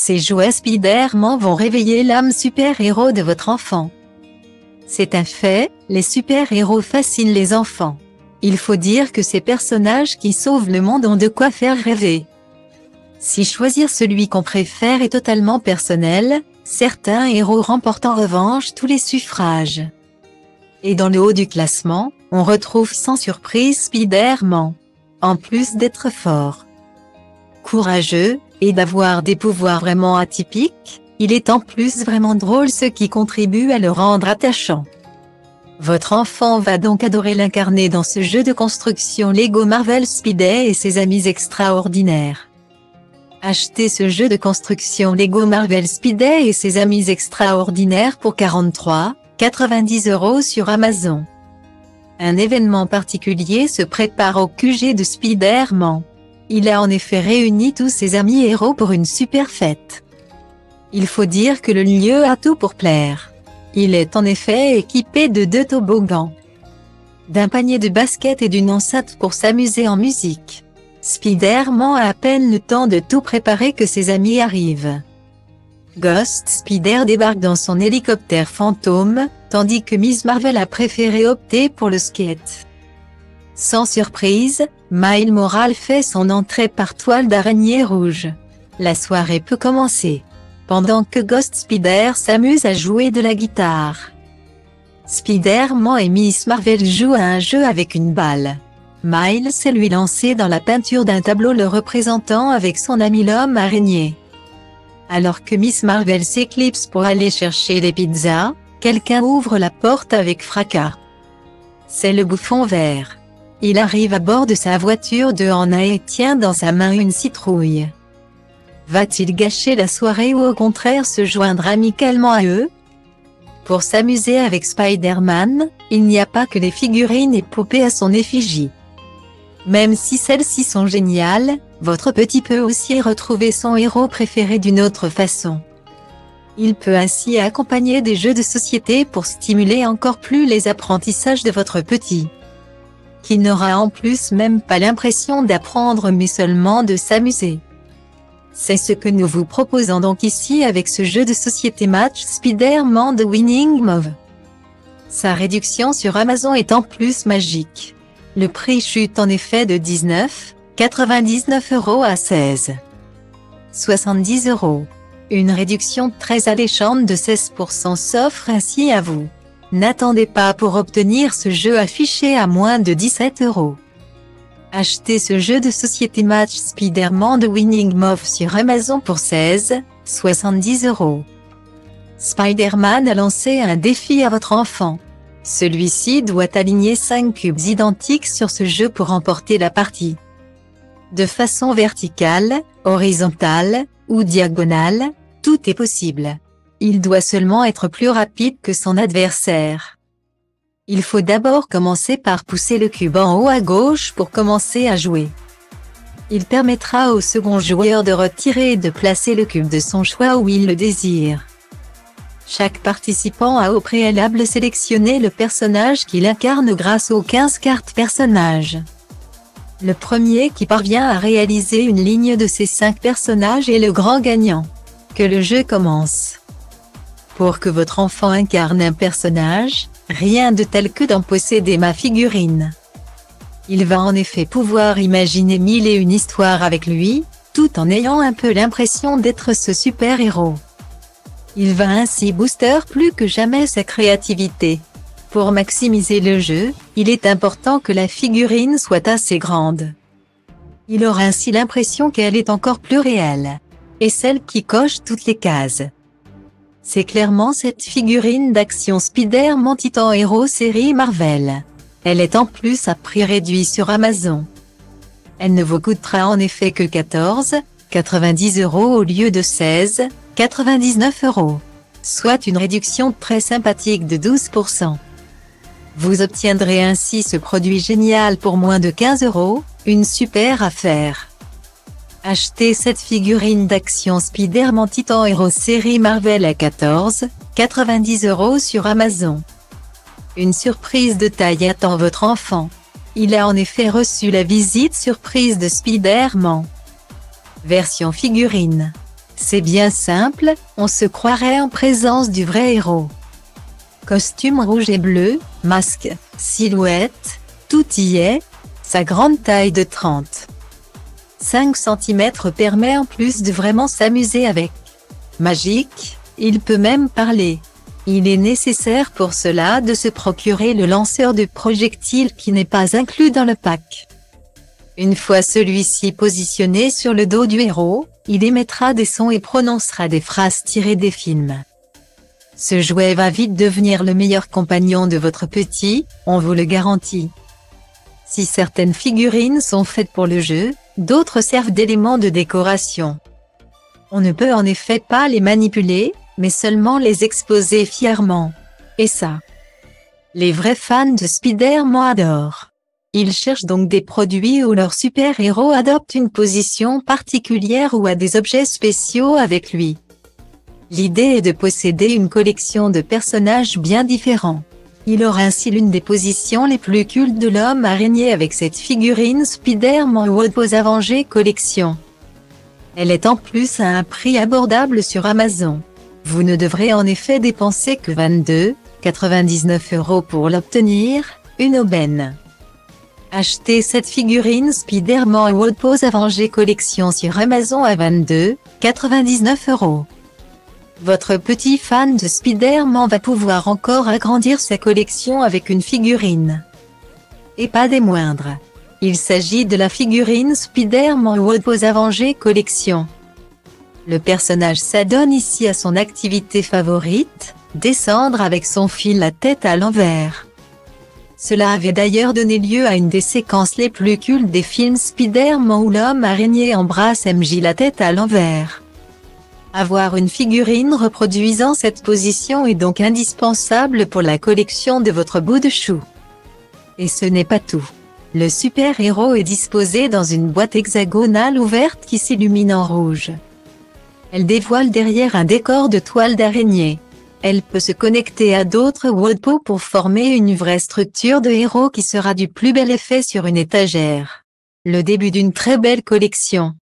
Ces jouets Spider-Man vont réveiller l'âme super-héros de votre enfant. C'est un fait, les super-héros fascinent les enfants. Il faut dire que ces personnages qui sauvent le monde ont de quoi faire rêver. Si choisir celui qu'on préfère est totalement personnel, certains héros remportent en revanche tous les suffrages. Et dans le haut du classement, on retrouve sans surprise Spider-Man. En plus d'être fort, courageux, et d'avoir des pouvoirs vraiment atypiques, il est en plus vraiment drôle ce qui contribue à le rendre attachant. Votre enfant va donc adorer l'incarner dans ce jeu de construction Lego Marvel Speeday et ses amis extraordinaires. Achetez ce jeu de construction Lego Marvel Speeday et ses amis extraordinaires pour 43,90 euros sur Amazon. Un événement particulier se prépare au QG de Spider-Man. Il a en effet réuni tous ses amis héros pour une super fête. Il faut dire que le lieu a tout pour plaire. Il est en effet équipé de deux toboggans, d'un panier de basket et d'une enceinte pour s'amuser en musique. Spider-Man a à peine le temps de tout préparer que ses amis arrivent. Ghost Spider débarque dans son hélicoptère fantôme, tandis que Miss Marvel a préféré opter pour le skate. Sans surprise, Miles Moral fait son entrée par toile d'araignée rouge. La soirée peut commencer. Pendant que Ghost Spider s'amuse à jouer de la guitare. Spider-Man et Miss Marvel jouent à un jeu avec une balle. Miles s'est lui lancé dans la peinture d'un tableau le représentant avec son ami l'homme araignée. Alors que Miss Marvel s'éclipse pour aller chercher les pizzas, quelqu'un ouvre la porte avec fracas. C'est le bouffon vert. Il arrive à bord de sa voiture de Hanna et tient dans sa main une citrouille. Va-t-il gâcher la soirée ou au contraire se joindre amicalement à eux? Pour s'amuser avec Spider-Man, il n'y a pas que les figurines et poupées à son effigie. Même si celles-ci sont géniales, votre petit peut aussi retrouver son héros préféré d'une autre façon. Il peut ainsi accompagner des jeux de société pour stimuler encore plus les apprentissages de votre petit qui n'aura en plus même pas l'impression d'apprendre mais seulement de s'amuser. C'est ce que nous vous proposons donc ici avec ce jeu de société match Spider-Man The Winning Move. Sa réduction sur Amazon est en plus magique. Le prix chute en effet de 19,99 euros à 16,70 euros. Une réduction très alléchante de 16% s'offre ainsi à vous. N'attendez pas pour obtenir ce jeu affiché à moins de 17 euros. Achetez ce jeu de société match Spider-Man de Winning Move sur Amazon pour 16, 70 euros. Spider-Man a lancé un défi à votre enfant. Celui-ci doit aligner 5 cubes identiques sur ce jeu pour remporter la partie. De façon verticale, horizontale ou diagonale, tout est possible. Il doit seulement être plus rapide que son adversaire. Il faut d'abord commencer par pousser le cube en haut à gauche pour commencer à jouer. Il permettra au second joueur de retirer et de placer le cube de son choix où il le désire. Chaque participant a au préalable sélectionné le personnage qu'il incarne grâce aux 15 cartes personnages. Le premier qui parvient à réaliser une ligne de ces 5 personnages est le grand gagnant. Que le jeu commence. Pour que votre enfant incarne un personnage, rien de tel que d'en posséder ma figurine. Il va en effet pouvoir imaginer mille et une histoires avec lui, tout en ayant un peu l'impression d'être ce super-héros. Il va ainsi booster plus que jamais sa créativité. Pour maximiser le jeu, il est important que la figurine soit assez grande. Il aura ainsi l'impression qu'elle est encore plus réelle. Et celle qui coche toutes les cases. C'est clairement cette figurine d'action Spider-Man Titan Hero série Marvel. Elle est en plus à prix réduit sur Amazon. Elle ne vous coûtera en effet que 14,90 euros au lieu de 16,99 euros. Soit une réduction très sympathique de 12%. Vous obtiendrez ainsi ce produit génial pour moins de 15 euros, une super affaire. Achetez cette figurine d'action Spider-Man Titan Hero série Marvel à 14,90 euros sur Amazon. Une surprise de taille attend votre enfant. Il a en effet reçu la visite surprise de Spider-Man. Version figurine. C'est bien simple, on se croirait en présence du vrai héros. Costume rouge et bleu, masque, silhouette, tout y est, sa grande taille de 30. 5 cm permet en plus de vraiment s'amuser avec. Magique, il peut même parler. Il est nécessaire pour cela de se procurer le lanceur de projectiles qui n'est pas inclus dans le pack. Une fois celui-ci positionné sur le dos du héros, il émettra des sons et prononcera des phrases tirées des films. Ce jouet va vite devenir le meilleur compagnon de votre petit, on vous le garantit. Si certaines figurines sont faites pour le jeu, d'autres servent d'éléments de décoration. On ne peut en effet pas les manipuler, mais seulement les exposer fièrement. Et ça. Les vrais fans de Spider-Man adorent. Ils cherchent donc des produits où leur super-héros adopte une position particulière ou a des objets spéciaux avec lui. L'idée est de posséder une collection de personnages bien différents. Il aura ainsi l'une des positions les plus cultes de l'homme araignée avec cette figurine Spider-Man World Pose Avengers Collection. Elle est en plus à un prix abordable sur Amazon. Vous ne devrez en effet dépenser que 22,99 euros pour l'obtenir, une aubaine. Achetez cette figurine Spider-Man World Pose Avengers Collection sur Amazon à 22,99 euros. Votre petit fan de Spider-Man va pouvoir encore agrandir sa collection avec une figurine. Et pas des moindres. Il s'agit de la figurine Spider-Man World Pose Avengers Collection. Le personnage s'adonne ici à son activité favorite, descendre avec son fil la tête à l'envers. Cela avait d'ailleurs donné lieu à une des séquences les plus cultes des films Spider-Man où l'homme araignée embrasse MJ la tête à l'envers. Avoir une figurine reproduisant cette position est donc indispensable pour la collection de votre bout de chou. Et ce n'est pas tout. Le super-héros est disposé dans une boîte hexagonale ouverte qui s'illumine en rouge. Elle dévoile derrière un décor de toile d'araignée. Elle peut se connecter à d'autres Wordpo pour former une vraie structure de héros qui sera du plus bel effet sur une étagère. Le début d'une très belle collection.